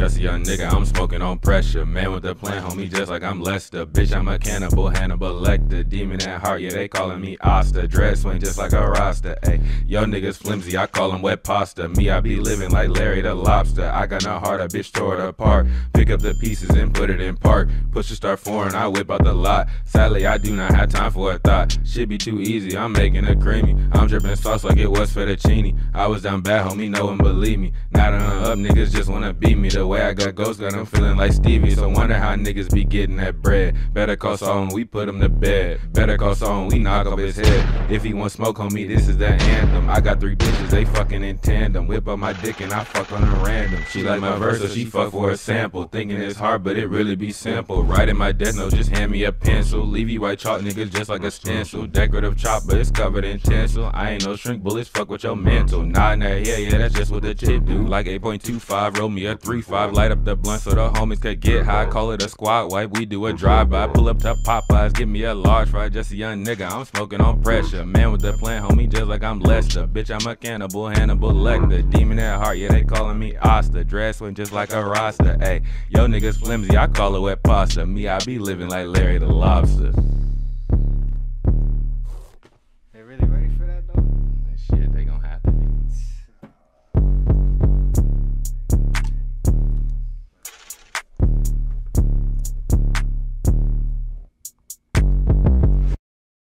Just a young nigga, I'm smoking on pressure. Man with the plan, homie, just like I'm Lester. Bitch, I'm a cannibal, Hannibal Lecter. Demon at heart, yeah, they calling me Asta. Dress swing just like a Rasta. Ayy, yo niggas flimsy, I call them wet pasta. Me, I be living like Larry the Lobster. I got no heart, a bitch tore it apart. Pick up the pieces and put it in park. Push to start foreign, I whip out the lot. Sadly, I do not have time for a thought. Shit be too easy, I'm making it creamy. I'm dripping sauce like it was fettuccine. I was down bad, homie, no one believe me. Not I'm up, niggas just wanna beat me. The way I got ghost got them feeling like Stevie. So wonder how niggas be getting that bread. Better call Saul we put him to bed. Better call Saul we knock off his head. If he want smoke, homie, this is the anthem. I got three bitches, they fucking in tandem. Whip up my dick and I fuck on a random. She like my verse, so she fuck for a sample. Thinking it's hard, but it really be simple. Writing my death note, just hand me a pencil. Leave you white chalk niggas just like a stencil. Decorative chop, but it's covered in tinsel. I ain't no shrink bullets, fuck with your mental. Nah, nah, yeah, yeah, that's just what the chip do. Like 8.25, roll me a 3.5, light up the blunt so the homies could get high. Call it a squad wipe, we do a drive by. Pull up to Popeyes, give me a large fry, just a young nigga. I'm smoking on pressure. Man with the plan, homie, just like I'm Lester. Bitch, I'm a cannibal, Hannibal Lecter. Demon at heart, yeah, they calling me Asta. Dress swing just like a Rasta. Ayy, yo niggas flimsy, I call it wet pasta. Me, I be living like Larry the Lobster.